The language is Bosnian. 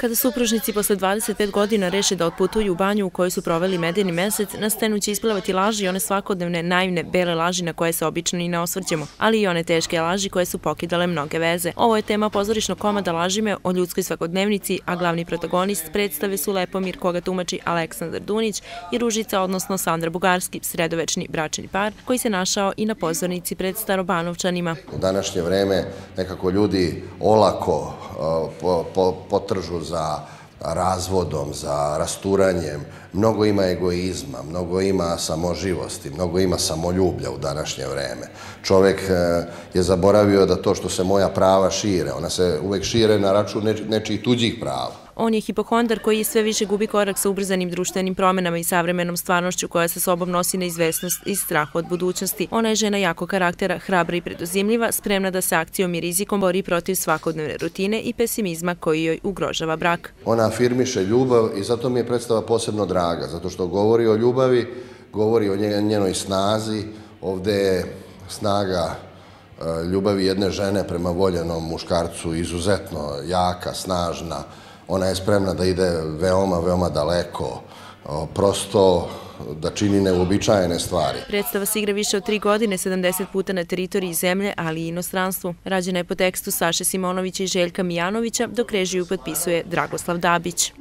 Kada supružnici posle 25 godina reše da otputuju u banju u kojoj su proveli medeni mesec, na stenu će isplavati laži i one svakodnevne, naivne, bele laži na koje se obično i ne osvrćemo, ali i one teške laži koje su pokidale mnoge veze. Ovo je tema pozorišnog komada Lažime o ljudskoj svakodnevnici, a glavni protagonist predstave su Lepomir, koga tumači Aleksandar Dunić i Ružica, odnosno Sandra Bugarski, sredovečni bračni par, koji se našao i na pozornici pred Starobanovčanima. U današnje vreme nekako ljudi olako potržu za razvodom, za rasturanjem. Mnogo ima egoizma, mnogo ima samoživosti, mnogo ima samoljublja u današnje vreme. Čovek e, je zaboravio da to što se moja prava šire, ona se uvek šire na račun nečih tuđih prava. On je hipohondar koji sve više gubi korak sa ubrzanim društvenim promenama i savremenom stvarnošću koja sa sobom nosi neizvesnost i strah od budućnosti. Ona je žena jako karaktera, hrabra i predozimljiva, spremna da se akcijom i rizikom bori protiv svakodnevne rutine i pesimizma koji joj ugrožava brak. Ona afirmiše ljubav i zato mi je predstava posebno draga, zato što govori o ljubavi, govori o njenoj snazi. Ovde je snaga e, ljubavi jedne žene prema voljenom muškarcu izuzetno jaka, snažna, ona je spremna da ide veoma, veoma daleko, prosto da čini neuobičajene stvari. Predstava se igra više od tri godine, 70 puta na teritoriji zemlje, ali i inostranstvu. Rađena je po tekstu Saše Simonovića i Željka Mijanovića, dok režiju potpisuje Dragoslav Dabić.